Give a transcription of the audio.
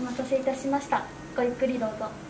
お待たせいたしました。ごゆっくりどうぞ。